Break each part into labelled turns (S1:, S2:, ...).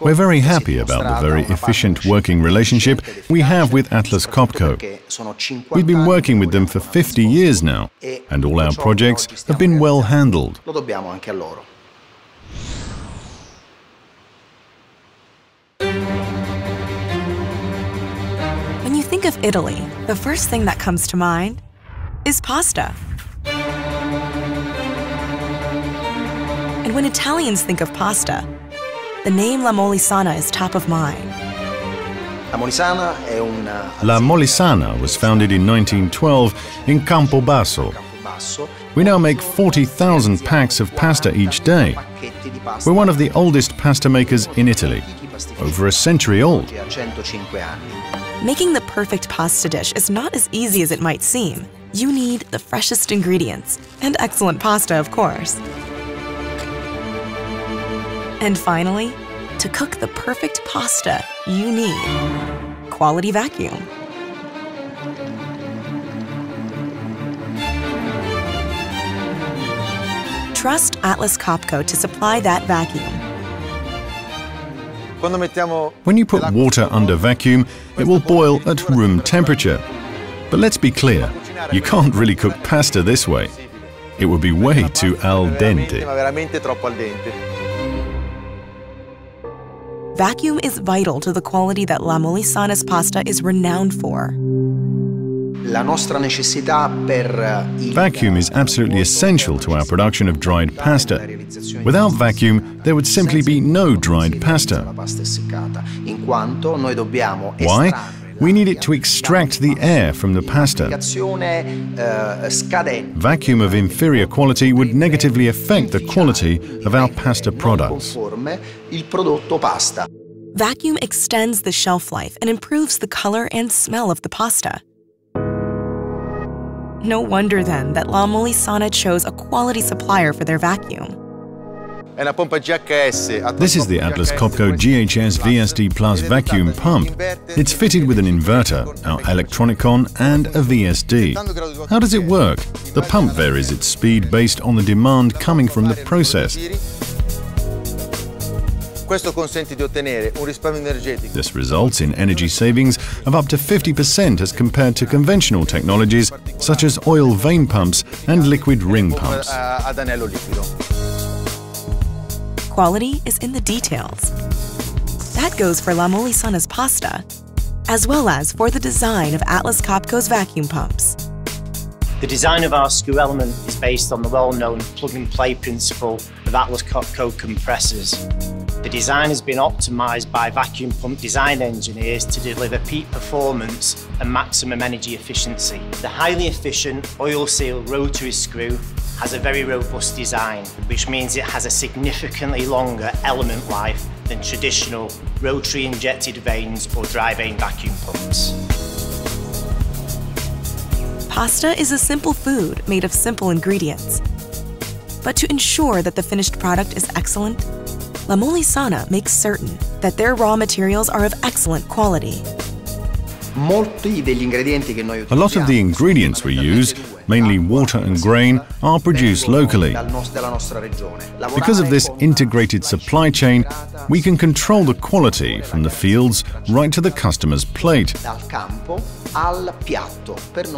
S1: We're very happy about the very efficient working relationship we have with Atlas Copco. We've been working with them for 50 years now, and all our projects have been well handled.
S2: When you think of Italy, the first thing that comes to mind is pasta. And when Italians think of pasta, the name La Molisana is top of mind.
S1: La Molisana was founded in 1912 in Campobasso. We now make 40,000 packs of pasta each day. We're one of the oldest pasta makers in Italy, over a century old.
S2: Making the perfect pasta dish is not as easy as it might seem. You need the freshest ingredients, and excellent pasta, of course. And finally, to cook the perfect pasta, you need quality vacuum. Trust Atlas Copco to supply that vacuum.
S1: When you put water under vacuum, it will boil at room temperature. But let's be clear, you can't really cook pasta this way. It would be way too al dente.
S2: Vacuum is vital to the quality that La Molisana's pasta is renowned for.
S1: Vacuum is absolutely essential to our production of dried pasta. Without vacuum, there would simply be no dried pasta. Why? We need it to extract the air from the pasta. Vacuum of inferior quality would negatively affect the quality of our pasta products.
S2: Vacuum extends the shelf life and improves the color and smell of the pasta. No wonder then that La Molisana chose a quality supplier for their vacuum.
S1: This is the Atlas Copco GHS VSD Plus vacuum pump. It's fitted with an inverter, our Elektronikon, and a VSD. How does it work? The pump varies its speed based on the demand coming from the process. This results in energy savings of up to 50% as compared to conventional technologies such as oil vane pumps and liquid ring pumps.
S2: Quality is in the details. That goes for La Molisana's pasta, as well as for the design of Atlas Copco's vacuum pumps.
S3: The design of our screw element is based on the well-known plug-and-play principle of Atlas Copco compressors. The design has been optimised by vacuum pump design engineers to deliver peak performance and maximum energy efficiency. The highly efficient oil seal rotary screw has a very robust design, which means it has a significantly longer element life than traditional rotary injected vanes or dry vane vacuum pumps.
S2: Pasta is a simple food made of simple ingredients. But to ensure that the finished product is excellent, La Molisana makes certain that their raw materials are of excellent quality.
S1: A lot of the ingredients we use, mainly water and grain, are produced locally. Because of this integrated supply chain, we can control the quality from the fields right to the customer's plate.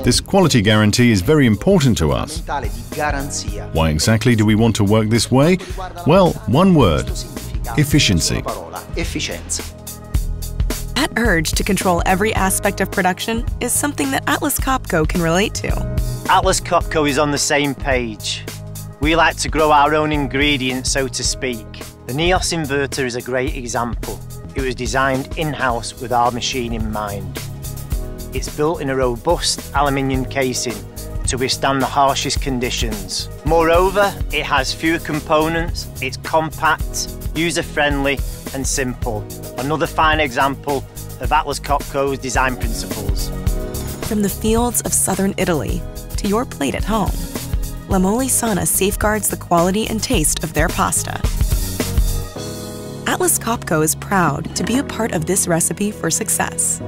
S1: This quality guarantee is very important to us. Why exactly do we want to work this way? Well, one word efficiency.
S2: That urge to control every aspect of production is something that Atlas Copco can relate to.
S3: Atlas Copco is on the same page. We like to grow our own ingredients, so to speak. The Neos inverter is a great example. It was designed in-house with our machine in mind. It's built in a robust aluminium casing to withstand the harshest conditions. Moreover, it has fewer components, it's compact, user-friendly and simple. Another fine example of Atlas Copco's design principles.
S2: From the fields of southern Italy your plate at home, La Molisana safeguards the quality and taste of their pasta. Atlas Copco is proud to be a part of this recipe for success.